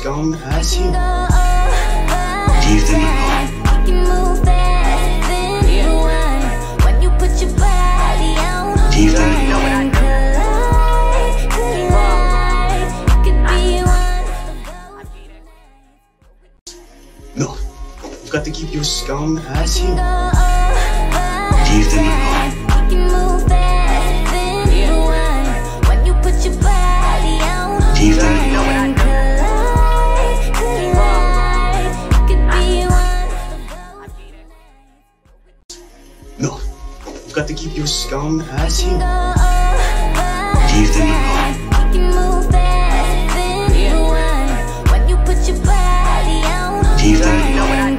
scum as you. Leave them alone. Leave them alone. No. Got to keep your scum as you. Leave them alone. Leave them alone keep your scum as you. Leave them alone Leave them alone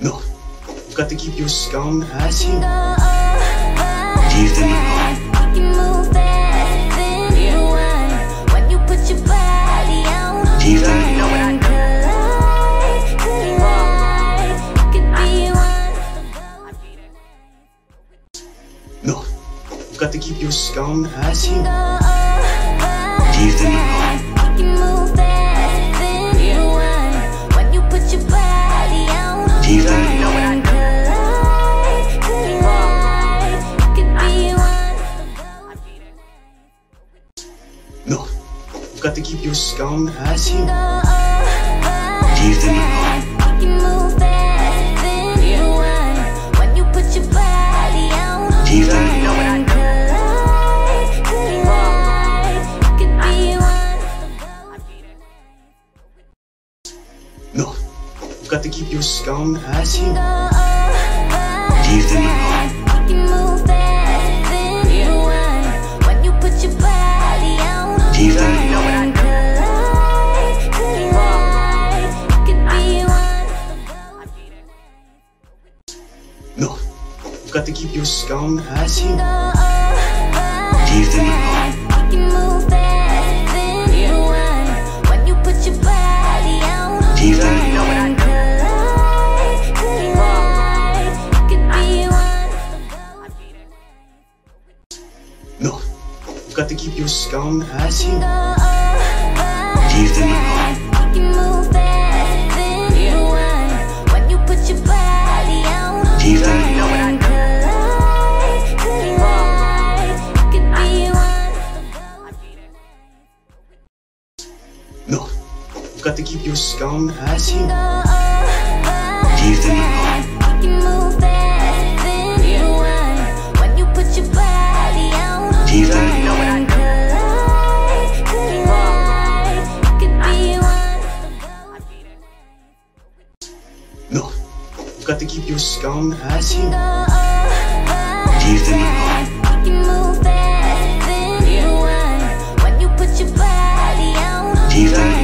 No Got to keep your scum as you. Leave them alone to keep your scum as you Leave them alone. Leave them alone. No. Got to keep your scum as you Leave them alone No. You Got to keep your scum as you Leave them alone. Leave them alone. No. You Got to keep your scum ass here. Leave them alone No you've Got to keep your scum as here. Leave them alone Got to keep your scum as you Leave them alone Leave them alone No. Got to keep your scum as here. Leave them alone Leave them alone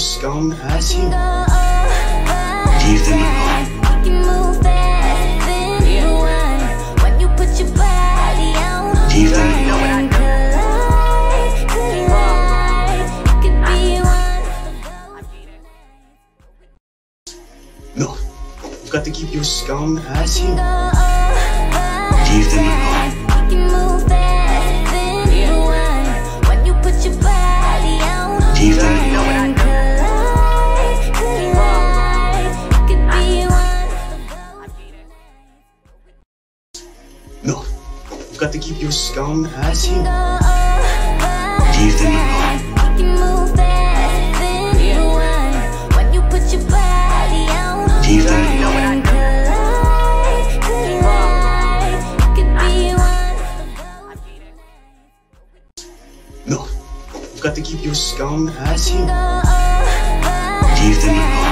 scum as you. Leave them alone Leave them alone No you Got to keep your scum as you. Leave them alone No. You've got to keep your scum ass here. Leave them alone. Leave them alone. No. You've got to keep your scum ass here. Leave them alone.